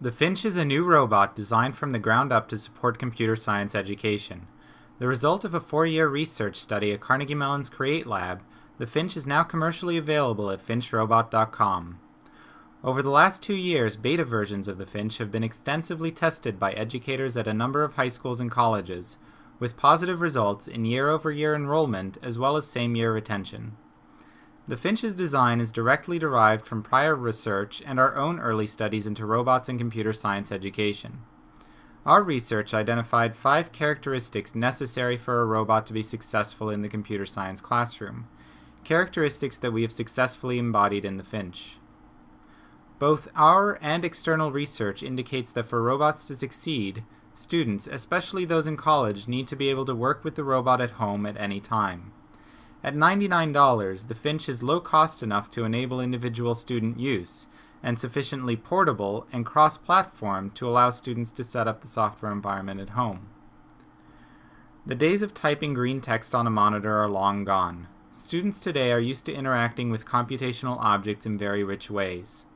The Finch is a new robot designed from the ground up to support computer science education. The result of a four year research study at Carnegie Mellon's Create Lab, the Finch is now commercially available at FinchRobot.com. Over the last two years, beta versions of the Finch have been extensively tested by educators at a number of high schools and colleges, with positive results in year over year enrollment as well as same year retention. The Finch's design is directly derived from prior research and our own early studies into robots and computer science education. Our research identified five characteristics necessary for a robot to be successful in the computer science classroom, characteristics that we have successfully embodied in the Finch. Both our and external research indicates that for robots to succeed, students, especially those in college, need to be able to work with the robot at home at any time. At $99, the Finch is low cost enough to enable individual student use, and sufficiently portable and cross platform to allow students to set up the software environment at home. The days of typing green text on a monitor are long gone. Students today are used to interacting with computational objects in very rich ways.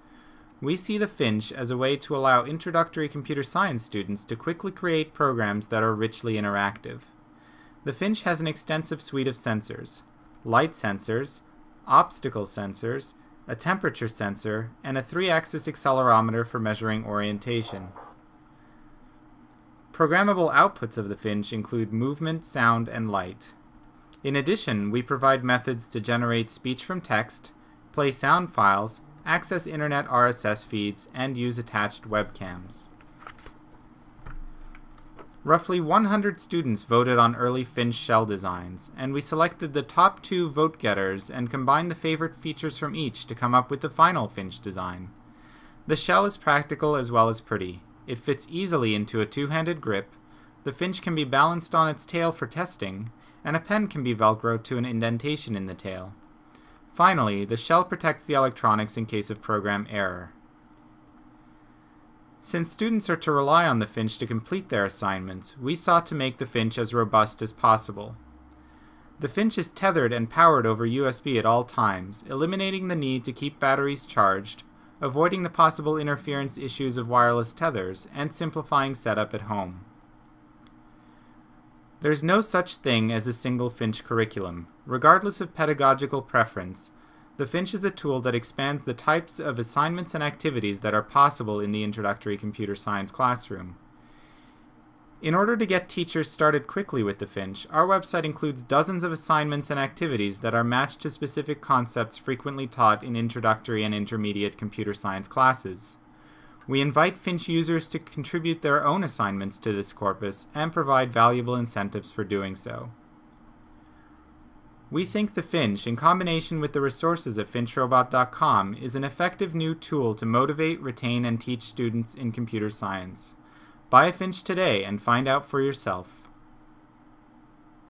We see the Finch as a way to allow introductory computer science students to quickly create programs that are richly interactive. The Finch has an extensive suite of sensors light sensors, obstacle sensors, a temperature sensor, and a 3-axis accelerometer for measuring orientation. Programmable outputs of the Finch include movement, sound, and light. In addition, we provide methods to generate speech from text, play sound files, access internet RSS feeds, and use attached webcams. Roughly 100 students voted on early Finch shell designs, and we selected the top two vote getters and combined the favorite features from each to come up with the final Finch design. The shell is practical as well as pretty. It fits easily into a two-handed grip, the Finch can be balanced on its tail for testing, and a pen can be velcroed to an indentation in the tail. Finally, the shell protects the electronics in case of program error. Since students are to rely on the Finch to complete their assignments, we sought to make the Finch as robust as possible. The Finch is tethered and powered over USB at all times, eliminating the need to keep batteries charged, avoiding the possible interference issues of wireless tethers, and simplifying setup at home. There's no such thing as a single Finch curriculum. Regardless of pedagogical preference, the Finch is a tool that expands the types of assignments and activities that are possible in the introductory computer science classroom. In order to get teachers started quickly with the Finch, our website includes dozens of assignments and activities that are matched to specific concepts frequently taught in introductory and intermediate computer science classes. We invite Finch users to contribute their own assignments to this corpus and provide valuable incentives for doing so. We think the Finch, in combination with the resources at FinchRobot.com, is an effective new tool to motivate, retain, and teach students in computer science. Buy a Finch today and find out for yourself.